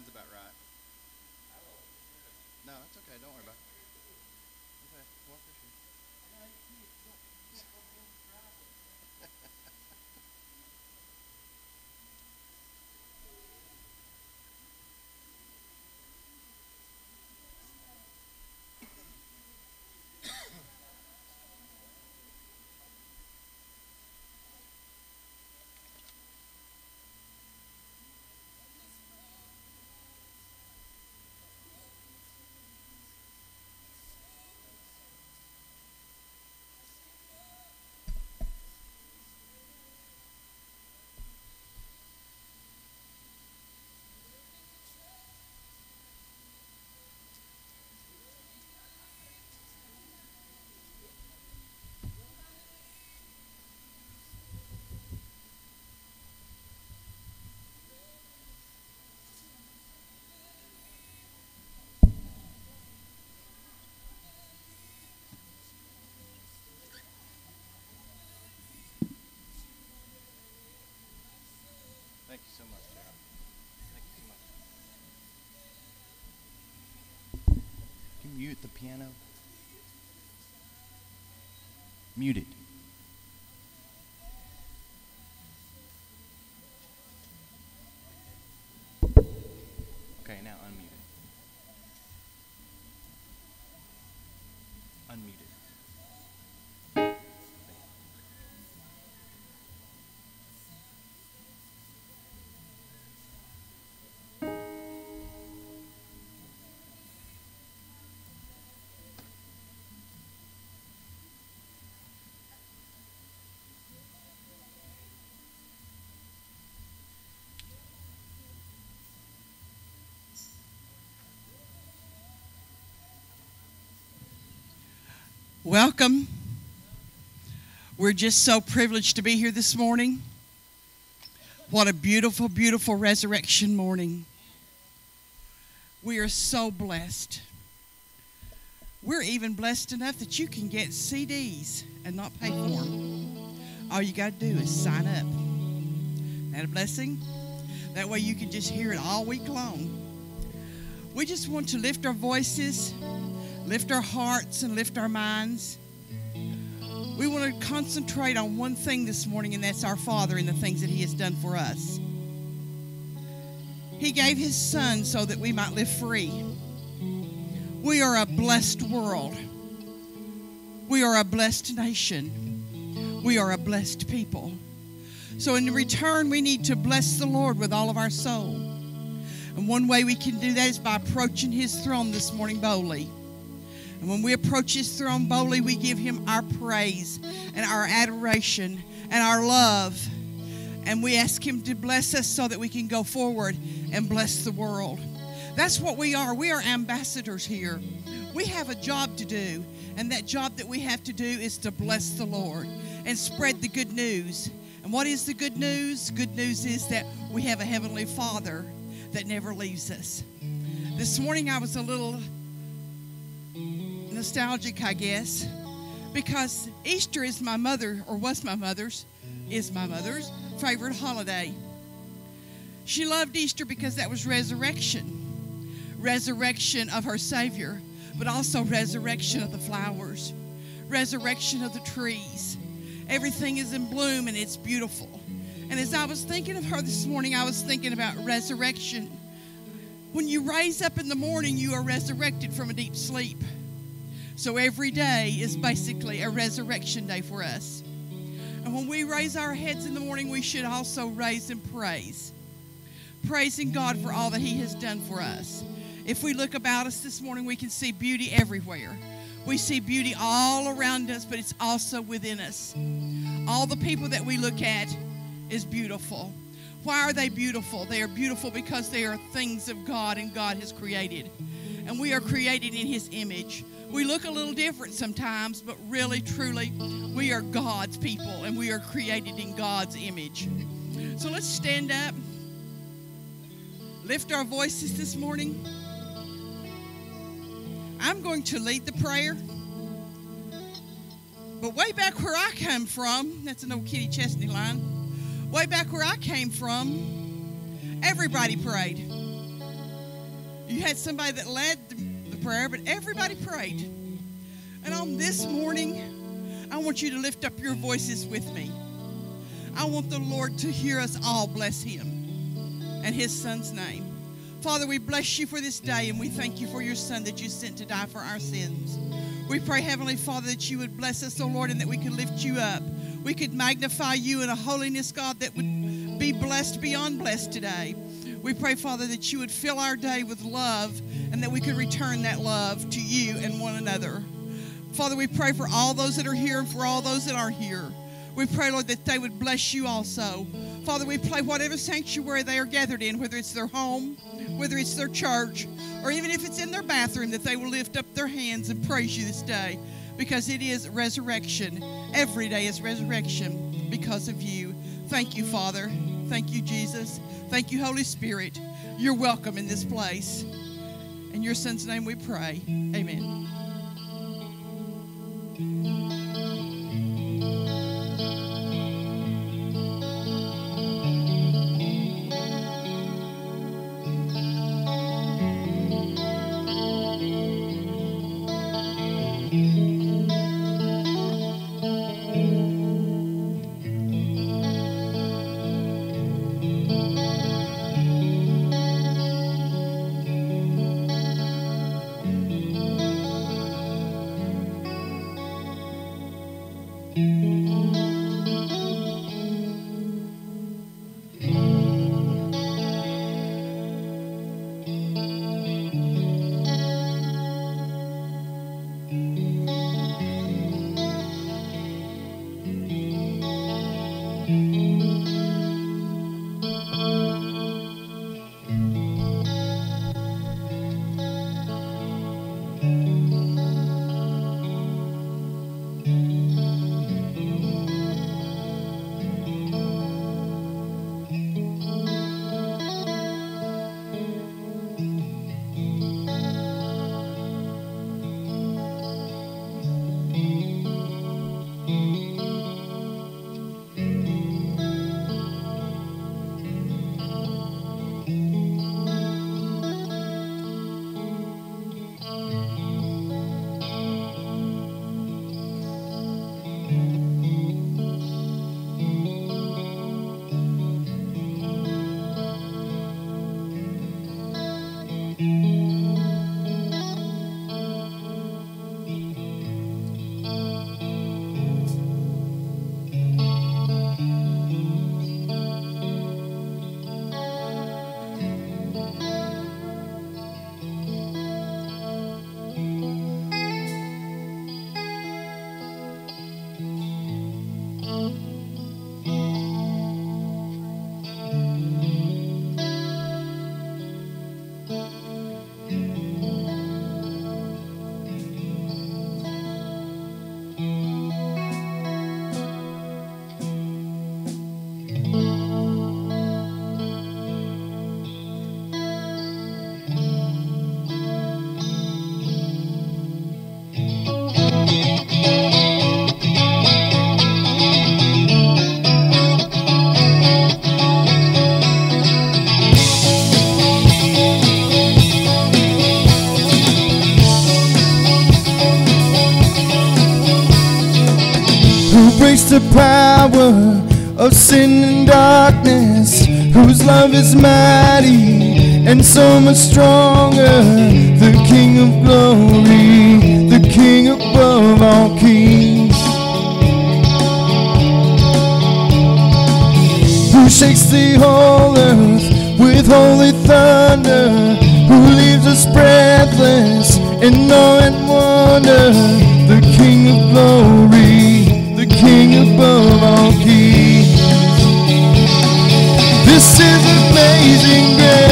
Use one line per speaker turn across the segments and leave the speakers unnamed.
sounds about right. No, that's okay. Don't worry about it. Okay, walk this way. Mute the piano? Mute
Welcome. We're just so privileged to be here this morning. What a beautiful, beautiful resurrection morning. We are so blessed. We're even blessed enough that you can get CDs and not pay for them. All you got to do is sign up. Isn't that a blessing? That way you can just hear it all week long. We just want to lift our voices lift our hearts and lift our minds. We want to concentrate on one thing this morning, and that's our Father and the things that He has done for us. He gave His Son so that we might live free. We are a blessed world. We are a blessed nation. We are a blessed people. So, in return, we need to bless the Lord with all of our soul. And one way we can do that is by approaching His throne this morning boldly. And when we approach His throne boldly, we give Him our praise and our adoration and our love. And we ask Him to bless us so that we can go forward and bless the world. That's what we are. We are ambassadors here. We have a job to do. And that job that we have to do is to bless the Lord and spread the good news. And what is the good news? Good news is that we have a Heavenly Father that never leaves us. This morning I was a little nostalgic, I guess, because Easter is my mother, or was my mother's, is my mother's favorite holiday. She loved Easter because that was resurrection resurrection of her Savior, but also resurrection of the flowers, resurrection of the trees. Everything is in bloom and it's beautiful. And as I was thinking of her this morning, I was thinking about resurrection. When you rise up in the morning, you are resurrected from a deep sleep. So every day is basically a resurrection day for us. And when we raise our heads in the morning, we should also raise and praise. Praising God for all that He has done for us. If we look about us this morning, we can see beauty everywhere. We see beauty all around us, but it's also within us. All the people that we look at is beautiful. Why are they beautiful? They are beautiful because they are things of God and God has created. And we are created in His image. We look a little different sometimes, but really, truly, we are God's people and we are created in God's image. So let's stand up, lift our voices this morning. I'm going to lead the prayer. But way back where I come from, that's an old Kenny Chesney line. Way back where I came from, everybody prayed. You had somebody that led the prayer, but everybody prayed. And on this morning, I want you to lift up your voices with me. I want the Lord to hear us all bless him and his son's name. Father, we bless you for this day and we thank you for your son that you sent to die for our sins. We pray, Heavenly Father, that you would bless us, O Lord, and that we could lift you up. We could magnify you in a holiness, God, that would be blessed beyond blessed today. We pray, Father, that you would fill our day with love and that we could return that love to you and one another. Father, we pray for all those that are here and for all those that aren't here. We pray, Lord, that they would bless you also. Father, we pray whatever sanctuary they are gathered in, whether it's their home, whether it's their church, or even if it's in their bathroom, that they will lift up their hands and praise you this day because it is resurrection. Every day is resurrection because of you. Thank you, Father. Thank you, Jesus. Thank you, Holy Spirit. You're welcome in this place. In your son's name we pray. Amen.
And darkness, whose love is mighty and so much stronger. The King of glory, the King above all kings. Who shakes the whole earth with holy thunder, who leaves us breathless in awe and wonder. Is amazing grace.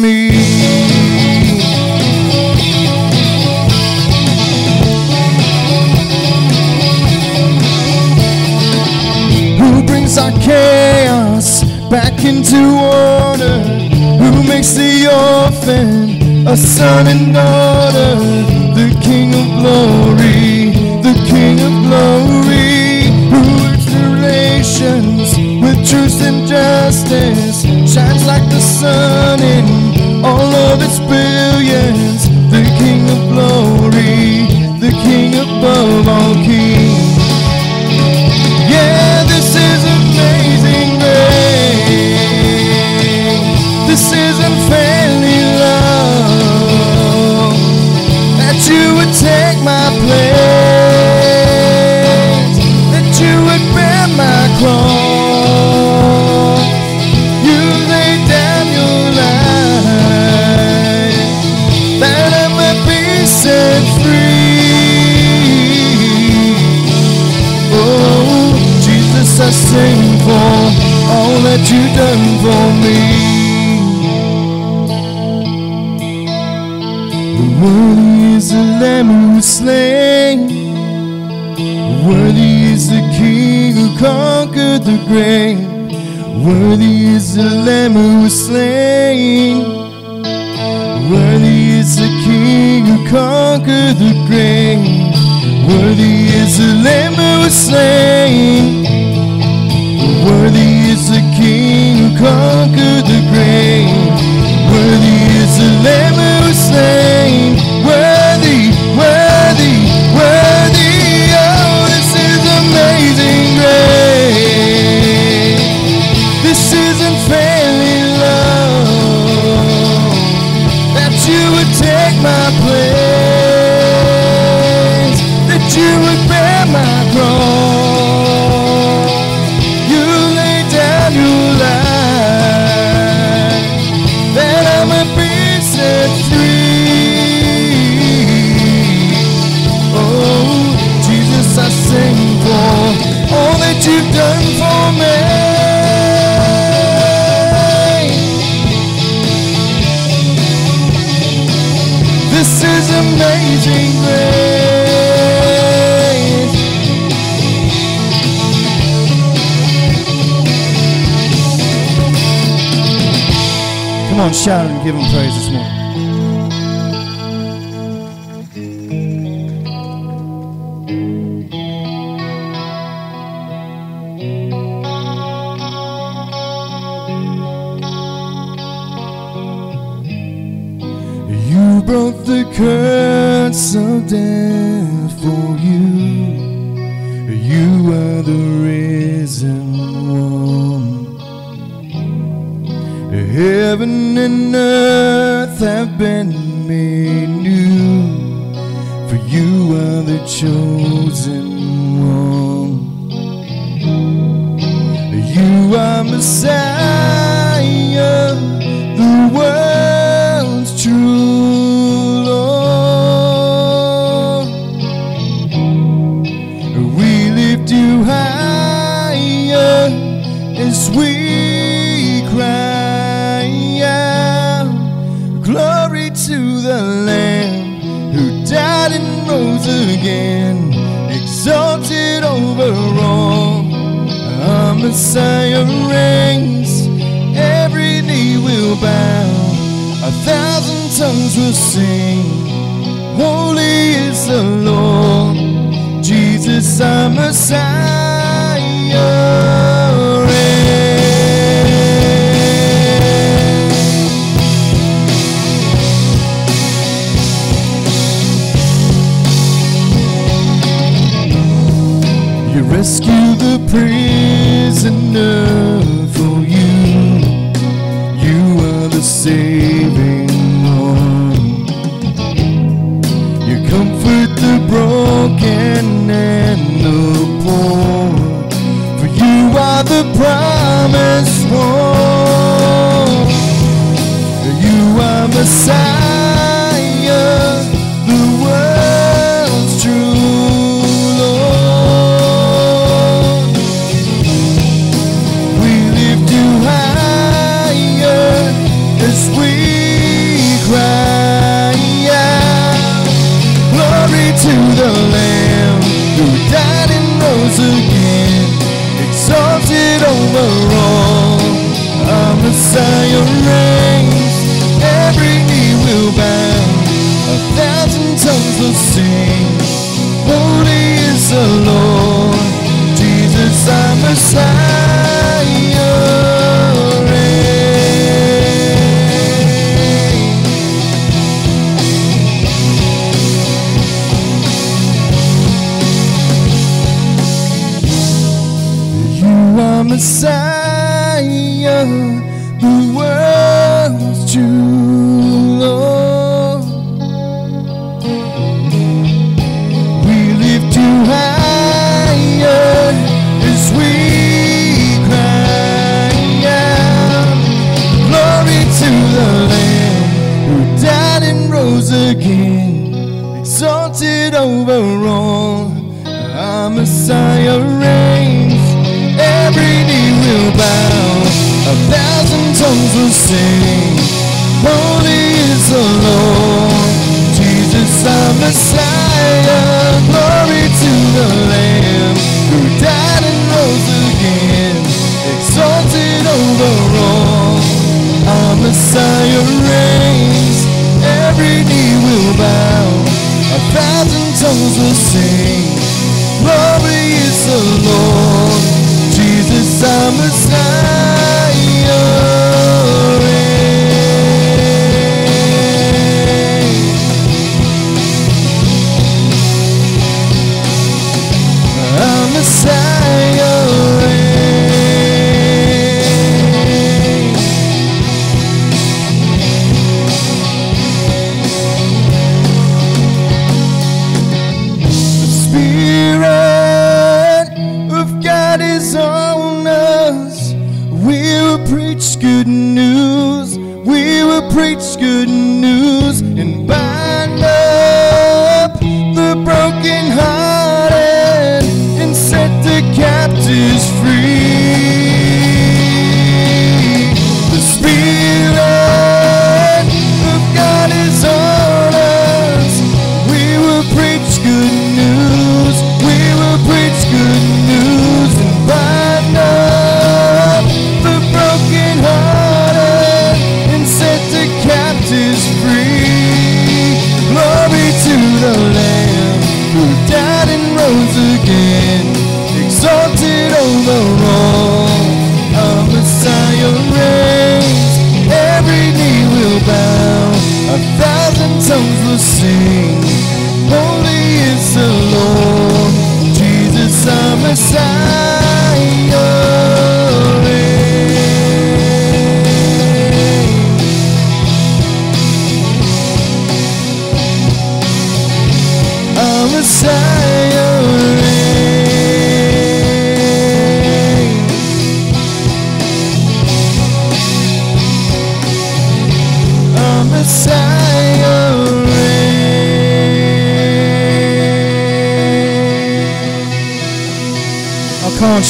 me. who brings our chaos back into order? Who makes the orphan a son and daughter? The King of Glory, the King of Glory, who relations with truth and justice, shines like the sun in all of its brilliance, the King of glory, the King above all kings. Yeah, this is amazing grace. This is unfailing love that you would take my place, you've done for me. Worthy is the Lamb who was slain. Worthy is the King who conquered the grave. Worthy is the Lamb who was slain. Worthy is the King who conquered the grave. Worthy is the Lamb who was slain. Come on, shout and give him praise this morning. You broke the curse of death for you. Again, exalted over all. Our Messiah reigns, every knee will bow, a thousand tongues will sing. Holy is the Lord, Jesus, our Messiah. Rescue the prisoner for you. said promises. We will preach good news. We will preach good news and bind up the broken heart. sim.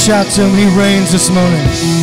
shout to him. He reigns this morning.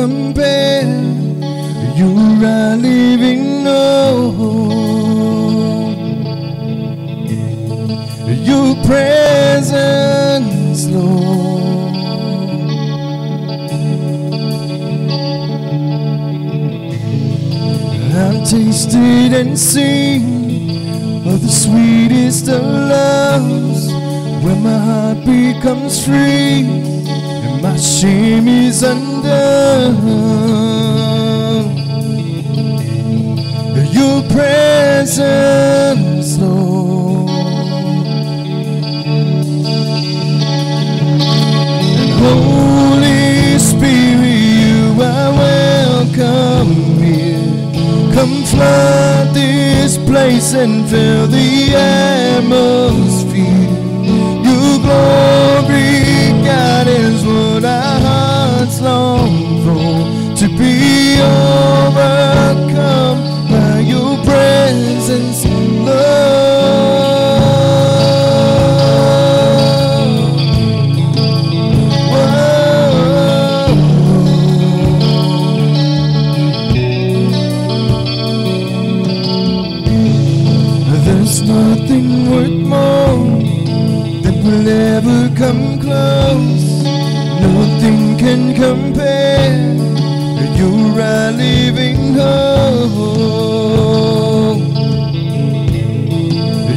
compare. You're a living hope. Your presence, Lord. I've tasted and seen of the sweetest of loves, when my heart becomes free and my shame is undone undone. Your presence, Lord. And Holy Spirit, you are welcome here. Come flood this place and fill the atmosphere. Your glory, God, is what I long for. To be overcome by your presence, and love. Whoa. There's nothing worth more that will ever come close. Can compare. You're our living hope.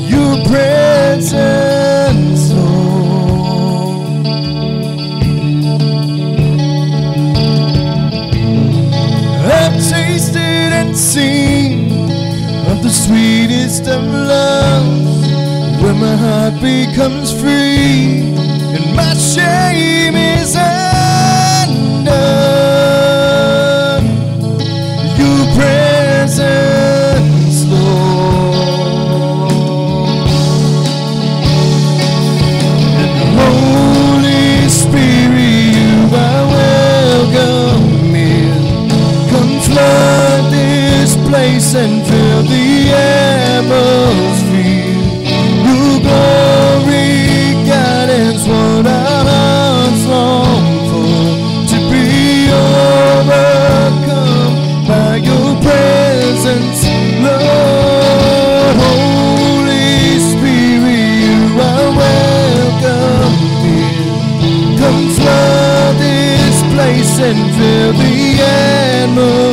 Your presence, Lord. I've tasted and seen of the sweetest of loves, where my heart becomes free and my shame is undone. Place and fill the atmosphere. Your glory, God, is what our hearts long for. To be overcome by your presence, Lord. Holy Spirit, you are welcome here. Come flood this place and fill the atmosphere.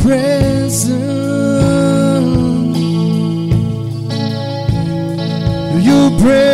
presence. Your presence,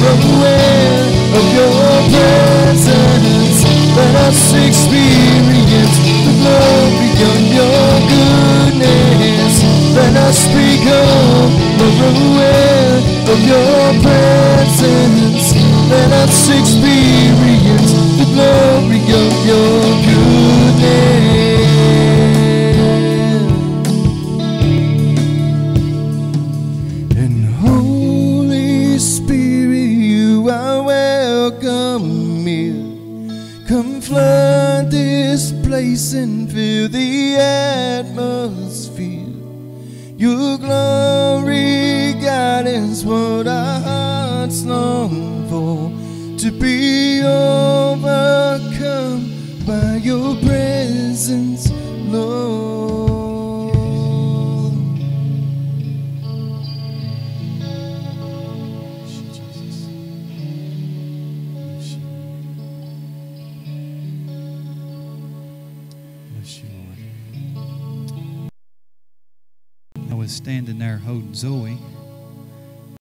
aware of your presence. Let us experience the glow beyond your goodness. Let us become more aware of your presence. Let us experience